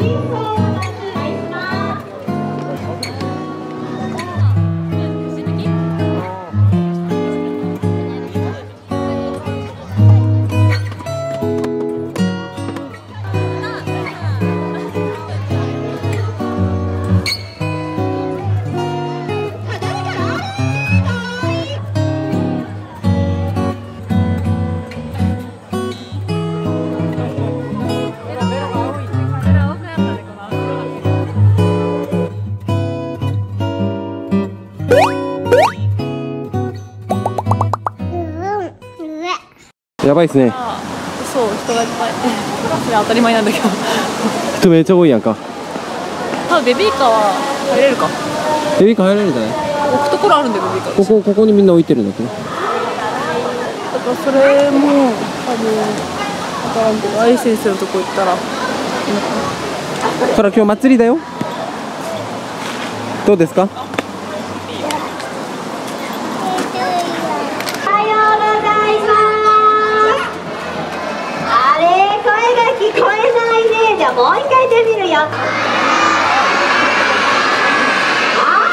Isso! やばいですね。そう人がいっぱい。それ当たり前なんだけど人めっちゃ多いやんか。多分ベビーカーは入れるか。ベビーカー入れるんじゃない？置くところあるんだよベビーカー。ここここにみんな置いてるんだけ？どだからそれも多分分からんけど愛先生のとこ行ったら。そら今日祭りだよ。どうですかおはようございます。あれ、声が聞こえないね。じゃあもう一回言ってみるよ。は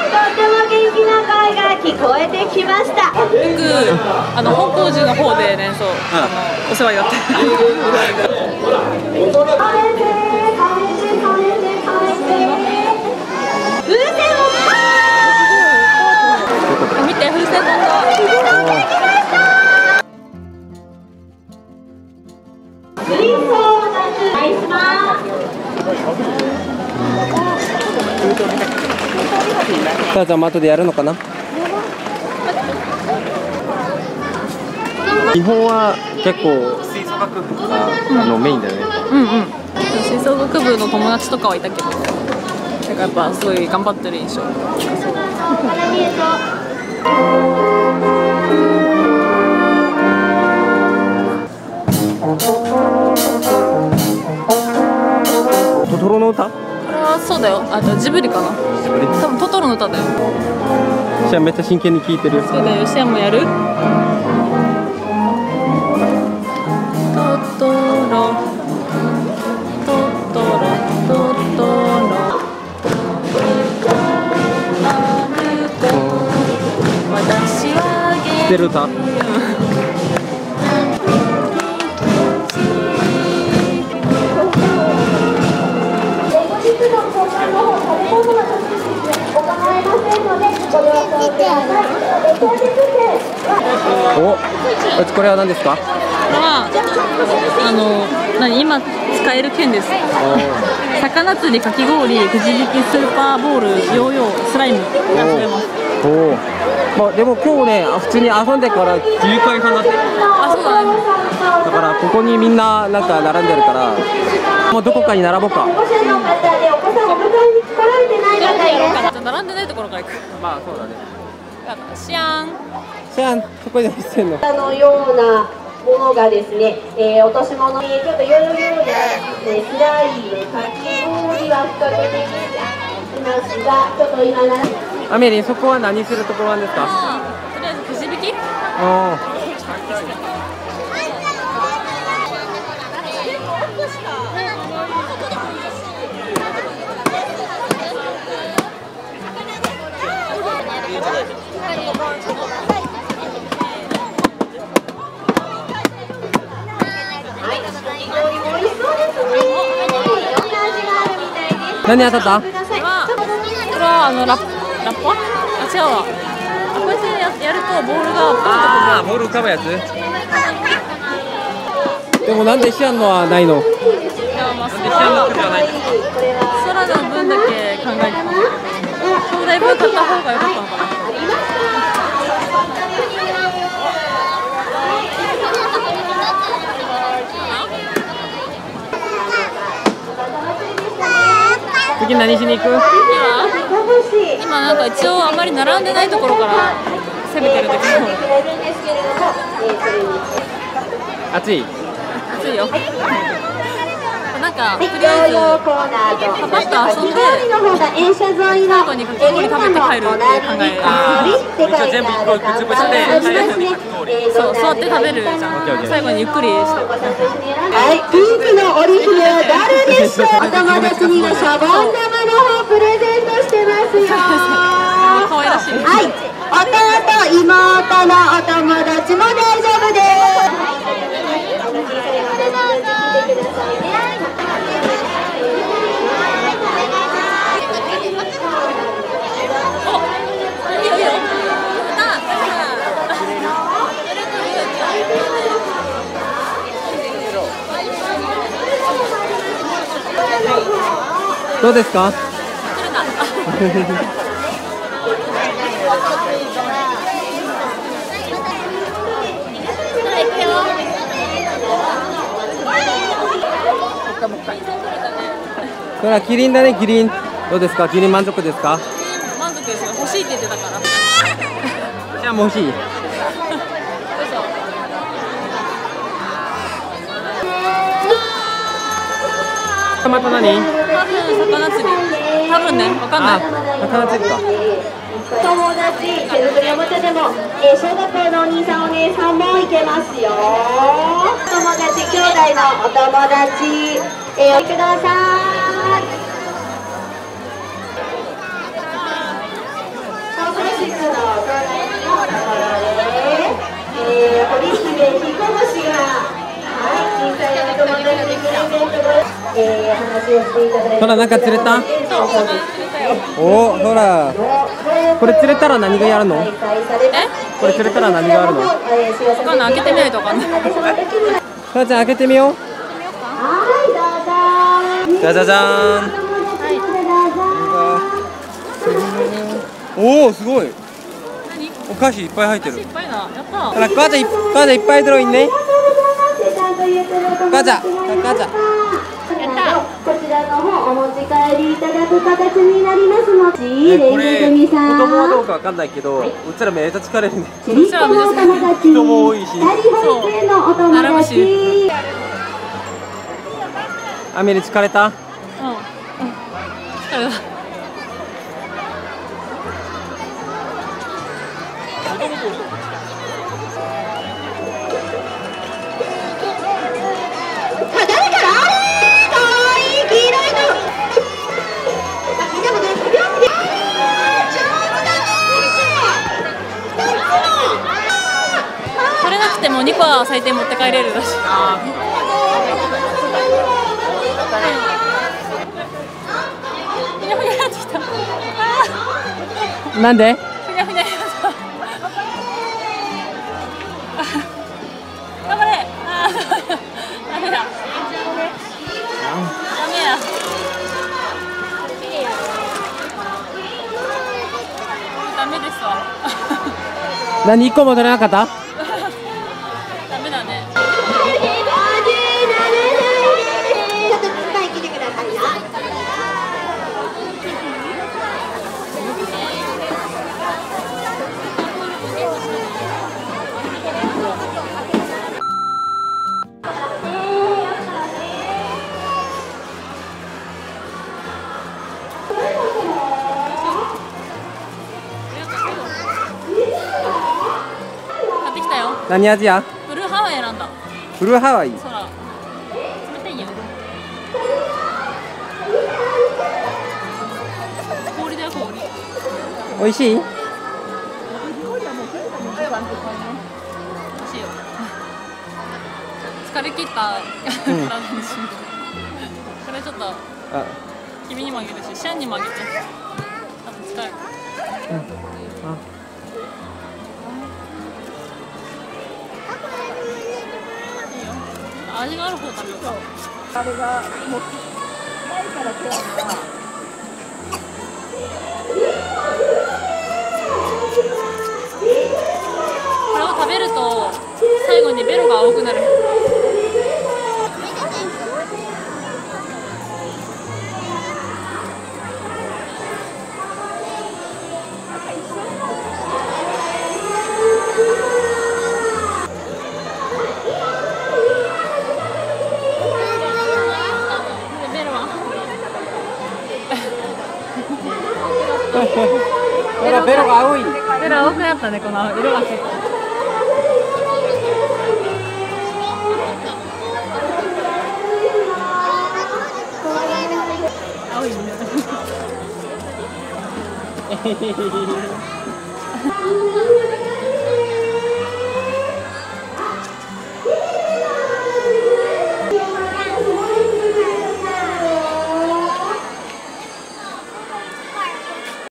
い、とっても元気な声が聞こえてきました。僕あの本光寺の方でねそう、あのお世話になって。見て風船飛んだ水槽を出します。さあちゃんも後でやるのかな？日本は結構吹奏楽部が、あのメインだよね。うんうん吹奏楽部の友達とかはいたけどなんかやっぱすごい頑張ってる印象トトロの歌？これはそうだよ。あとジブリかな。多分トトロの歌だよ。じゃあめっちゃ真剣に聞いてるよ。そうだよ。シアンもやる？当日券はおこれは何ですか？はあの何今使える券です。魚釣りかき氷くじ引きスーパーボールヨーヨースライムが取れますおおまあでも今日ねあ普通に遊んでから9回半だって？あそうだねだ。からここにみんななんか並んでるからもうどこかに並ぼうか。うかなじゃあ並んでないところから行く。まあそうだね。シャーン。じゃあそこで見せんの？あのようなものがですね、えー、落とし物にちょっとヨーヨーや、えー、スライム、かき氷は不確定いますが、ちょっと今なアメリンそこは何するところなんですか？とりあえずくじ引きあ非常に美味しそうですね。いろんな味があるみたいです。何当たった？これはあのラッラッパ？あ違うわ。あこうやってややるとボールがああボール浮かぶやつ？でもなんでシアンのはないの？いやまあ空の空の分だけ考えてたんだけど兄弟分買った方が良かったのかな次何しに行く？今今なんか一応あんまり並んでないところから攻めてるんだけど暑い？暑いよなんかかはい、とりあえず療養コーナーと、パパッと遊んで最後にかき氷食べて帰るっていう考えあーって書いてある看板があります。ね。えーそう座って食べるじゃん。最後にゆっくりして。はい、ピンクの織姫は誰でしょう？お友達にはシャボン玉の方プレゼントしてますよ。可愛らしい。はい、弟、妹のお友達も大丈夫ですいいよいいよどうですか？それはキリンだねキリン。どうですか？キリン満足ですか？満足ですよ。欲しいって言ってたから。じゃあもう欲しいまた何多分魚釣り。多分ねわかんなあい魚釣りか。友達、手作りおもちゃでも、えー小学校のお兄さんお姉さんも行けますよ。友達、兄弟のお友達、えー、おください。サンフランシスコの隣のところで、え姫彦星が。はい、小さいえー、話をしていただいてほらなんか釣れた？そうおほら。これ釣れたら何がやるの？え？これ釣れたら何があるの？わかんない。開けてみないとわかんない。はい、さあちゃん開けてみよう。じゃじゃじゃーん。おおすごい。何？お菓子いっぱい入ってる。いっぱいなやったほら母ちゃん母ちゃんいっぱいドロインね。ガチャガチャこちらの方お持ち帰りいただく形になりますので、レえこれイ組子さん。供はどうかわかんないけどうちらめっちゃ疲れるね。ちびっこのお友達。人も多いし。二人保育園のお友達。しアメリ疲れた？うん。うん。疲れたは最低持って帰れるだし。なんで？ーふにゃふにゃになった頑張れあーダメだダメやダメですわ何一個も取れなかった何味や？ブルーハワイ選んだ。ブルーハワイ。空。冷たいよ氷だよ氷。美味しい？美味しいよ。疲れ切った。うん体にしこれちょっとあ。君にもあげるしシャンにもあげて。多分疲れるあ。い味がある方食べようかこれを食べると最後にベロが青くなるほらベロが青い。ベロ青くなったねこの色が。青いね「